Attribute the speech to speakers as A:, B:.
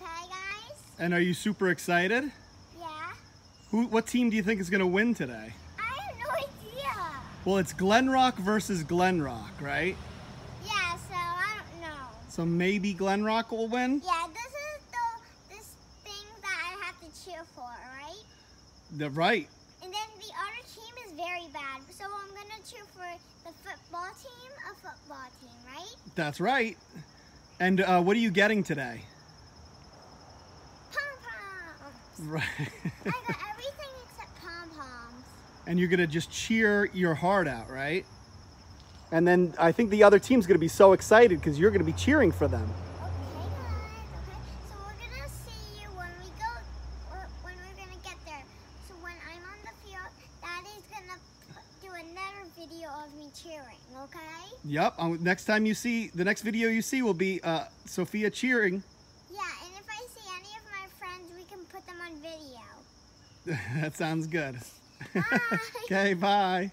A: Okay, guys?
B: And are you super excited?
A: Yeah.
B: Who? What team do you think is going to win today?
A: I have no idea.
B: Well, it's Glen Rock versus Glen Rock, right?
A: Yeah, so I don't know.
B: So maybe Glen Rock will win?
A: Yeah, this is the this thing that I have to cheer for, right?
B: The right.
A: And then the other team is very bad. So I'm gonna cheer for the football team, a football team, right?
B: That's right. And uh, what are you getting today? Right.
A: I got everything except pom poms.
B: and you're gonna just cheer your heart out, right? And then I think the other team's gonna be so excited because you're gonna be cheering for them.
A: Okay, guys. Okay, so we're gonna see you when we go, or when we're gonna get there. So when I'm on the field, Daddy's gonna put, do another video of me cheering. Okay?
B: Yep. Next time you see the next video you see will be uh, Sophia cheering.
A: Yeah, and if I see any of my friends, we can put them on video.
B: that sounds good.
A: Bye.
B: okay. Bye.